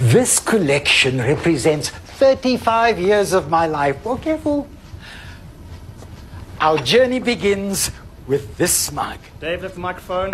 This collection represents 35 years of my life. Oh, careful. Our journey begins with this mug. Dave, lift the microphone.